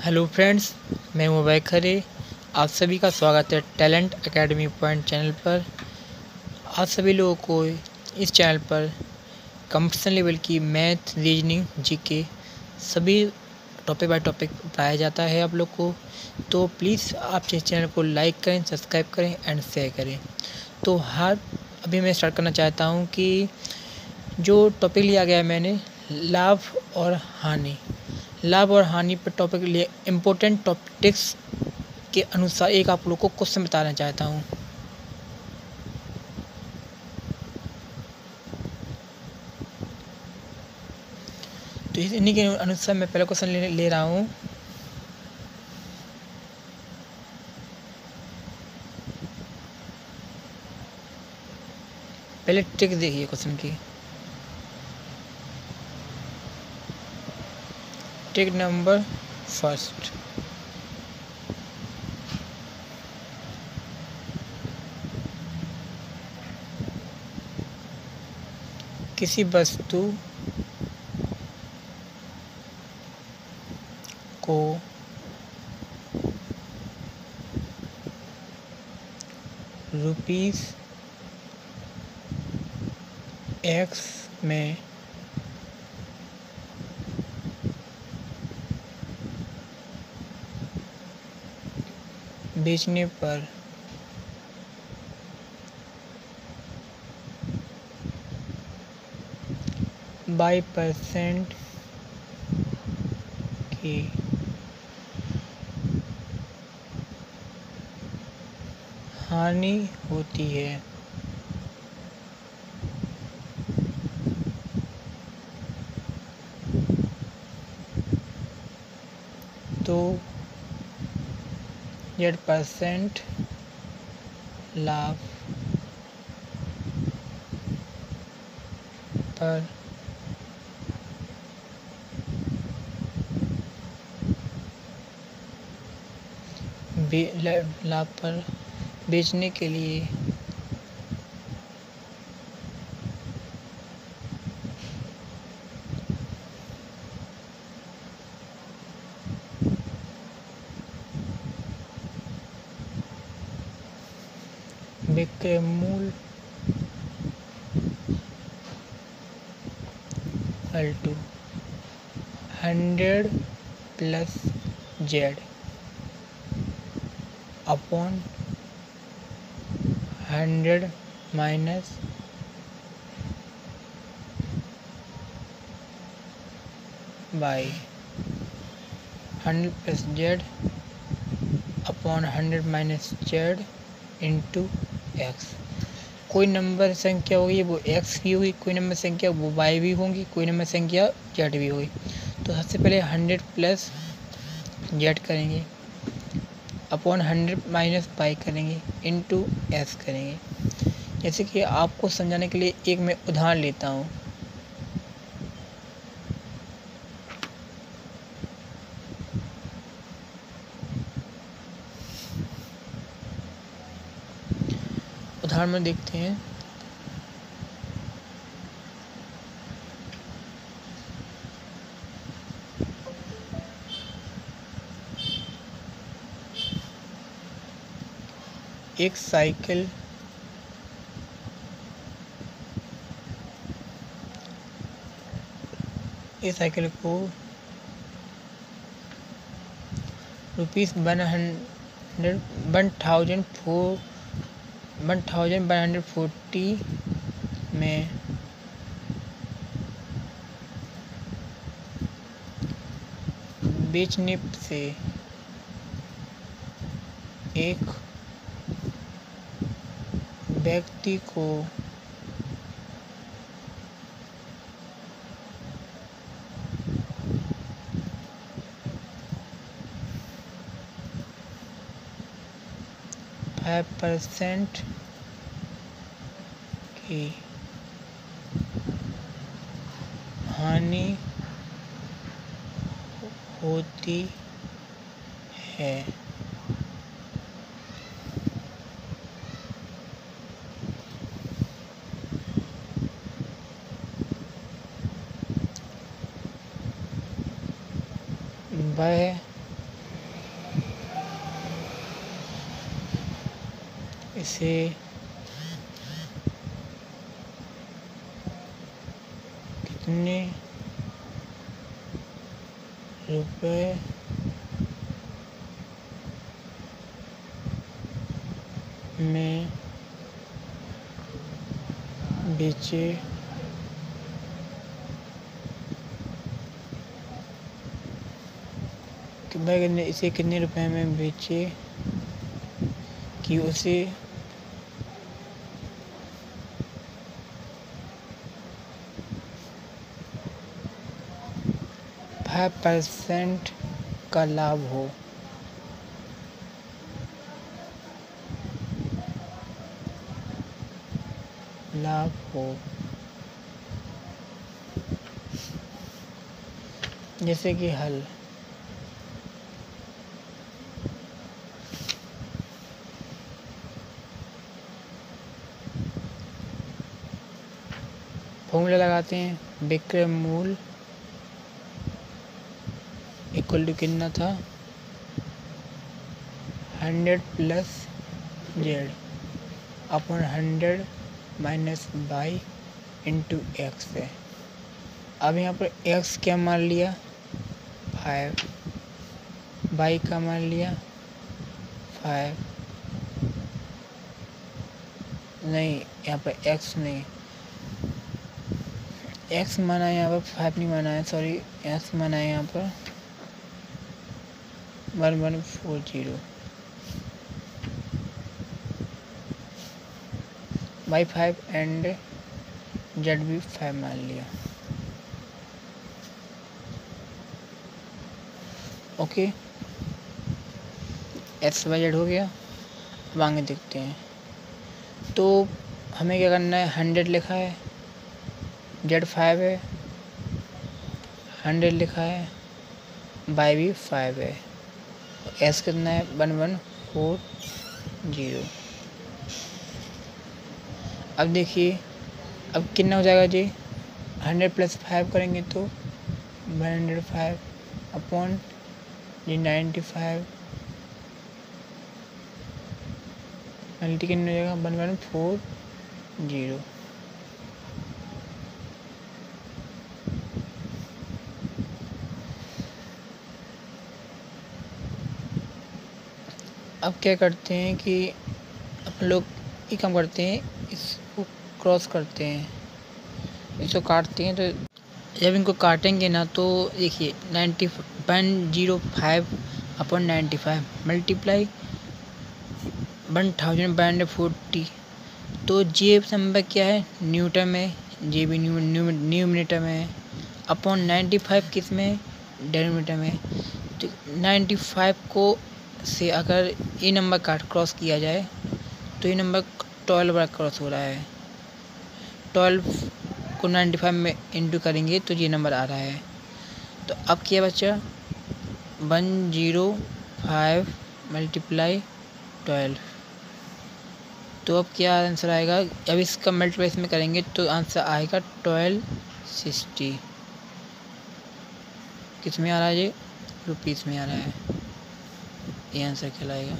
Hello friends, मैं मुबैक खरे। आप सभी का स्वागत है टैलेंट एकेडमी पॉइंट चैनल पर। आप सभी लोगों को इस चैनल पर कंपटीशन लेवल की मैथ, रीजनिंग, जीके सभी टॉपिक बाय टॉपिक पढ़ाया जाता है आप लोग को। तो प्लीज़ आप इस चैनल को लाइक करें, सब्सक्राइब करें एंड शेयर करें। तो हर, अभी मैं स्टार्ट करना चाहता हूँ कि जो टॉपिक लिया गया है मैंने, लाभ और हानि। लाभ और हानि पर टॉपिक लिए इम्पोर्टेंट टॉपिक्स के अनुसार एक आप लोग को क्वेश्चन बताना चाहता हूँ। तो इन्हीं के अनुसार मैं पहला क्वेश्चन ले, ले रहा हूँ। पहले ट्रिक देखिए क्वेश्चन की। ट्रिक नंबर फ़र्स्ट किसी वस्तु को रुपीस एक्स में बेचने पर। बाई परसेंट की। हानि होती है। तो जेड परसेंट लाभ पर लाभ पर बेचने के लिए विक्रय मूल equal to hundred plus Z upon hundred minus Y hundred plus Z upon hundred minus Z into X कोई नंबर संख्या होगी, वो एक्स भी होगी, कोई नंबर संख्या वो वाई भी होगी, कोई नंबर संख्या जेड भी होगी। तो सबसे पहले हंड्रेड प्लस जेड करेंगे अपॉन हंड्रेड माइनस पाई करेंगे इनटू एस करेंगे। जैसे कि आपको समझाने के लिए एक मैं उदाहरण लेता हूँ। उदाहरण में देखते हैं। एक साइकिल इस साइकिल को rupees one hundred, one thousand four one thousand one hundred forty में बेचने से एक व्यक्ति को फाइव परसेंट की हानि होती है। वह इसे रुपए में बेचे कि भाई इसे कितने रुपए में बेचे? कि उसे फाइव परसेंट का लाभ हो। लाभ हो। जैसे कि हल। फॉर्मूला लगाते हैं, विक्रय मूल इक्वल टू कितना था? Hundred plus Z upon hundred minus Y into X है। अब यहाँ पर एक्स क्या मान लिया? फाइव। बाई का मान लिया? फाइव। नहीं, यहाँ पर एक्स नहीं। एक्स माना यहाँ पर, फाइव नहीं माना है, सॉरी, एक्स माना है यहाँ पर। One one four zero Y five and Z भी फाइव मान लिया ओके एक्स वाई जेड हो गया. अब आगे देखते हैं. तो हमें क्या करना है? हंड्रेड लिखा है. जेड फाइव है. हंड्रेड लिखा है. बाई भी फाइव है. एस कितना है वन वन फोर ज़ीरो अब देखिए, अब कितना हो जाएगा जी? हंड्रेड प्लस फाइव करेंगे तो वन हंड्रेड फाइव अपॉन जी नाइन्टी फाइव मल्टी कितना हो जाएगा? वन वन फोर ज़ीरो अब क्या करते हैं कि अपन लोग ये काम करते हैं, इसको क्रॉस करते हैं। इसको काटते हैं तो जब इनको काटेंगे ना तो देखिए ninety one zero five upon ninety five multiply one thousand one hundred forty तो जे नंबर क्या है? न्यूटन में जे भी न्यू न्यू न्यूमिनेटर में है। अपॉन नाइन्टी फाइव किसमें? डेनोमीटर में। तो नाइन्टी फाइव को से अगर ये नंबर काट क्रॉस किया जाए तो ये नंबर ट्वेल्व बार क्रॉस हो रहा है। ट्वेल्व को नाइन्टी फाइव में इंटू करेंगे तो ये नंबर आ रहा है। तो अब क्या बचा? One zero five multiply twelve तो अब क्या आंसर आएगा? अब इसका मल्टीप्लाई इसमें करेंगे तो आंसर आएगा ट्वेल्व सिक्सटी किसमें आ रहा है ये? रुपीज़ में आ रहा है। ये आंसर कहलाएगा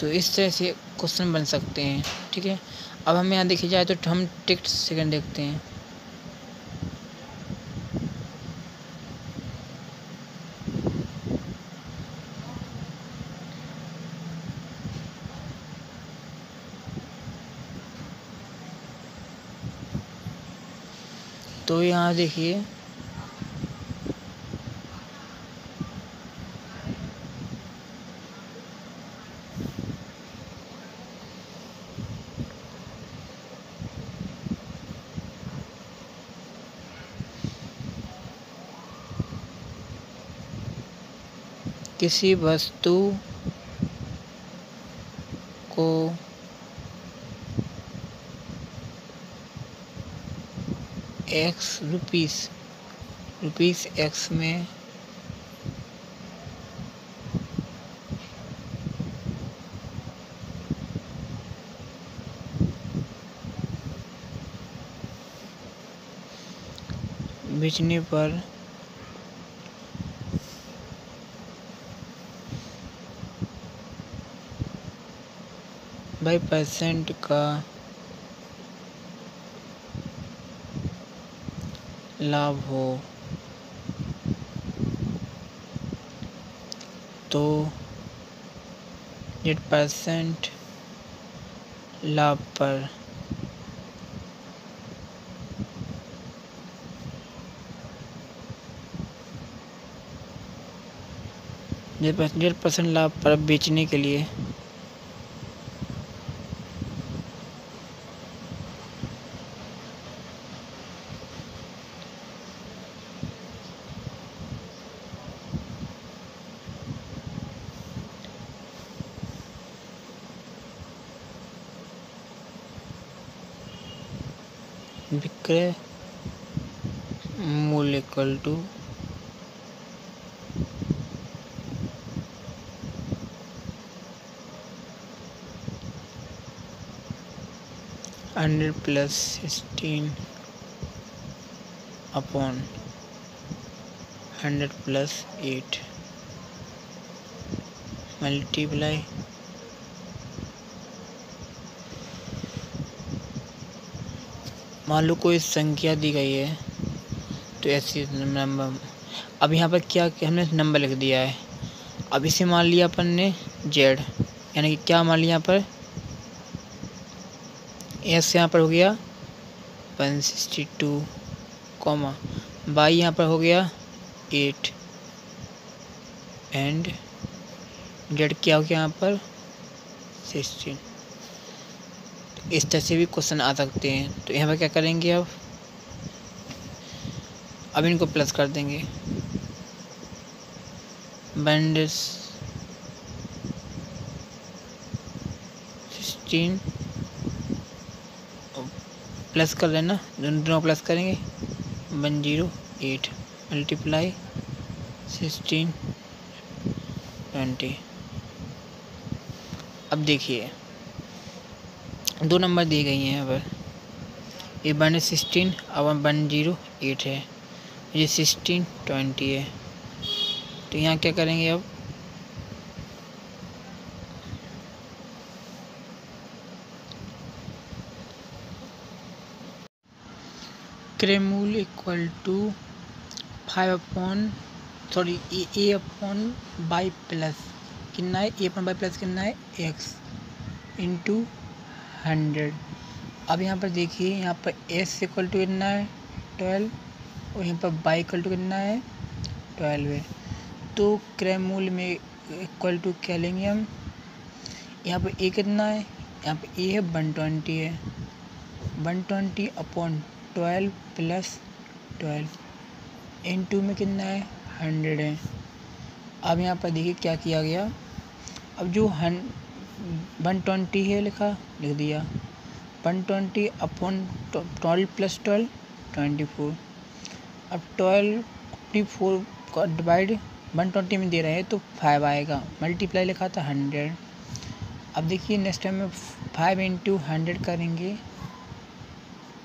तो इस तरह से क्वेश्चन बन सकते हैं, ठीक है? अब हम यहाँ देखे जाए तो हम टिक्ट सेकंड देखते हैं। तो यहाँ देखिए किसी वस्तु को एक्स रुपीस रुपीस एक्स में बेचने पर बाई परसेंट का लाभ हो तो एट परसेंट लाभ पर डेढ़ परसेंट लाभ पर बेचने के लिए विक्रय मूल्य equal to hundred plus sixteen upon hundred plus eight multiply मान लो कोई संख्या दी गई है तो ऐसी नंबर अब यहाँ पर क्या हमने नंबर लिख दिया है। अब इसे मान लिया अपन ने जेड यानी कि क्या मान लिया यहाँ पर? एस यहाँ पर हो गया one sixty two comma Y यहाँ पर हो गया एट एंड जेड क्या हो गया यहाँ पर? सिक्सटीन इस तरह से भी क्वेश्चन आ सकते हैं। तो यहाँ पर क्या करेंगे अब अब इनको प्लस कर देंगे। बैंड सिक्सटीन प्लस कर लेना दोनों प्लस करेंगे। One zero eight multiply sixteen twenty अब देखिए। दो नंबर दिए गई हैं पर ये वन सिक्सटीन और वन ज़ीरो, एट है। ये सिक्सटीन, ट्वेंटी है। तो यहाँ क्या करेंगे अब? क्रेमूल equal to five upon sorry A upon Y plus कितना है? ए अपॉन बाई प्लस कितना है? एक्स। Into hundred. अब यहाँ पर देखिए, यहाँ पर एस इक्वल टू कितना है? ट्वेल्व और यहाँ पर बाई इक्वल टू कितना है? ट्वेल्व है। तो क्रेमूल में इक्वल टू क्या यहाँ पर ए कितना है? यहाँ पर ए है वन ट्वेंटी है। One twenty upon twelve plus twelve in two में कितना है? हंड्रेड है। अब यहाँ पर देखिए क्या किया गया। अब जो हन वन ट्वेंटी है लिखा, लिख दिया। One twenty upon twelve plus twelve twenty four अब ट्वेल्व ट्वेंटी फोर का डिवाइड वन ट्वेंटी में दे रहे हैं तो फाइव आएगा। मल्टीप्लाई लिखा था हंड्रेड अब देखिए नेक्स्ट टाइम में फाइव इंटू हंड्रेड करेंगे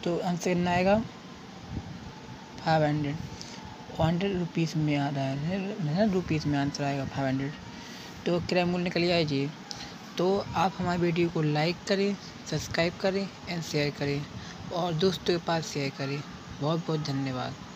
तो आंसर कितना आएगा? फाइव हंड्रेड हंड्रेड रुपीज़ में आ रहा है ना? रुपीज़ में आंसर आएगा फाइव हंड्रेड तो क्रय मूल्य निकल जाए तो आप हमारे वीडियो को लाइक करें सब्सक्राइब करें एंड शेयर करें और दोस्तों के पास शेयर करें। बहुत बहुत धन्यवाद।